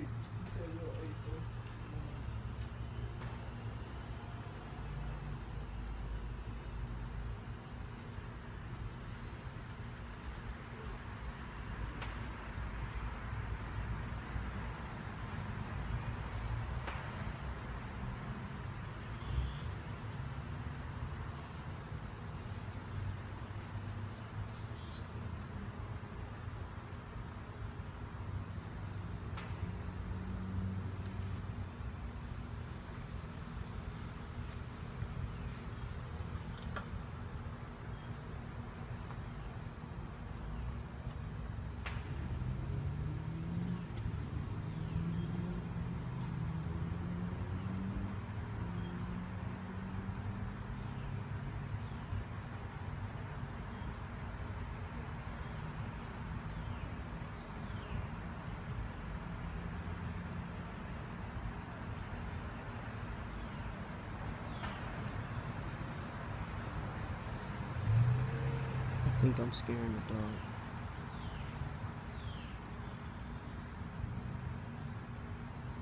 I think I'm scaring the dog.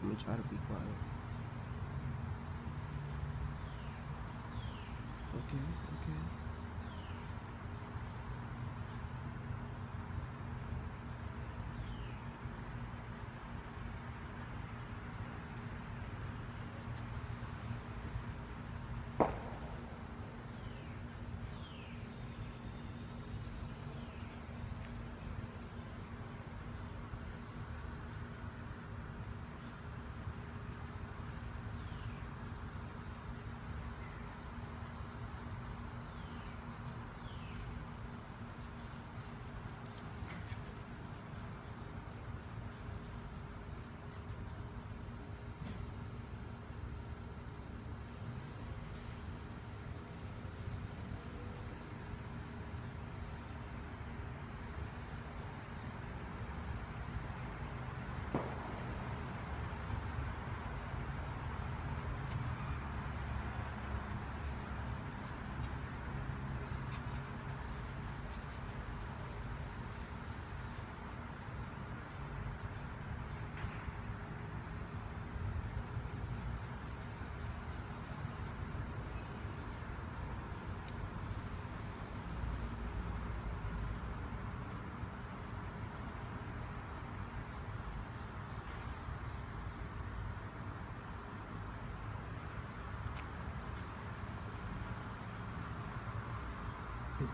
I'm gonna try to be quiet. Okay, okay.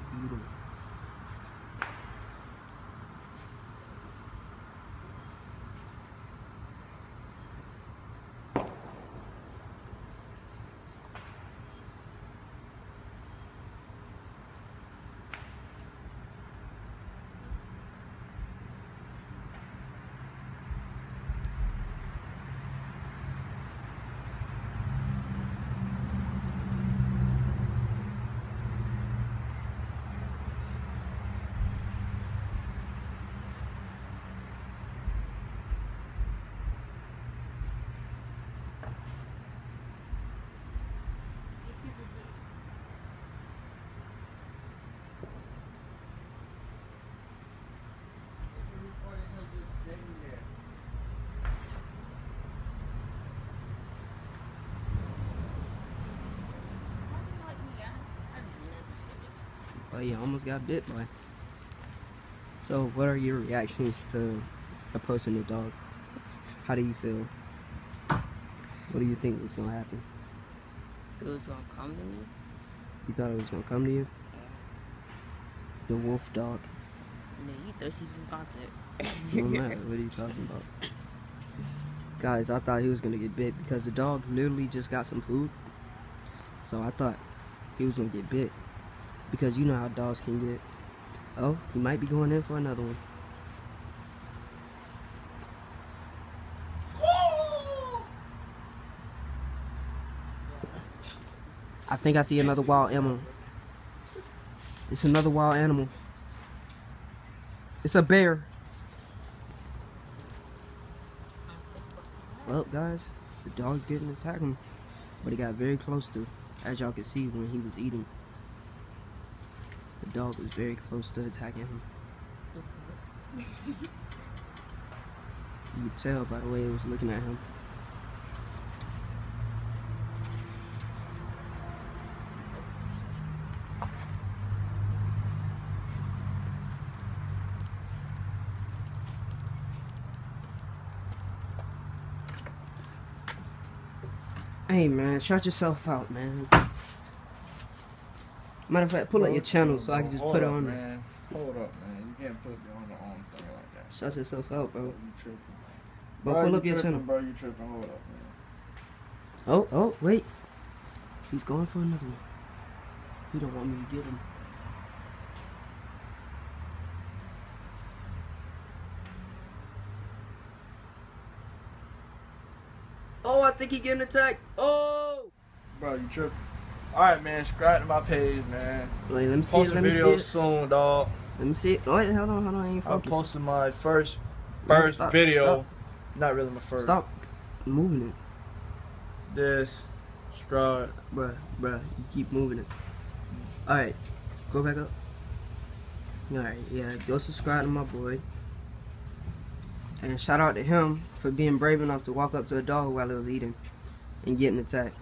It's eating. Oh yeah, almost got bit by. So, what are your reactions to approaching the dog? How do you feel? What do you think was gonna happen? It was gonna come to me. You thought it was gonna come to you? The wolf dog. Then you thirsty for contact. No matter. What are you talking about? Guys, I thought he was gonna get bit because the dog literally just got some food. So I thought he was gonna get bit. Because you know how dogs can get. Oh, he might be going in for another one. I think I see another wild animal. It's another wild animal. It's a bear. Well, guys, the dog didn't attack him, but he got very close to, as y'all can see when he was eating. The dog was very close to attacking him. You could tell by the way it was looking at him. Hey man, shout yourself out, man. Matter of fact, pull up your channel so I can just Hold put it up, on there. man. Hold up, man. You can't put it on the on thing like that. Shout yourself out, bro. You tripping. Bro, Bro, pull you up your tripping, channel. Bro, you tripping. Hold up, man. Oh, oh, wait. He's going for another one. He don't want me to get him. Oh, I think he getting attacked. Oh! Bro, you tripping. Alright, man. Subscribe to my page, man. Wait, let me see. Post a Let me see video soon, dog. Let me see it. Wait, hold on, hold on. I I'm posting my first first stop, video. Not really my first. Stop moving it. This. Subscribe. Bruh, bruh, you keep moving it. Alright, go back up. Alright, yeah, go subscribe to my boy. And shout out to him for being brave enough to walk up to a dog while it was eating and getting attacked.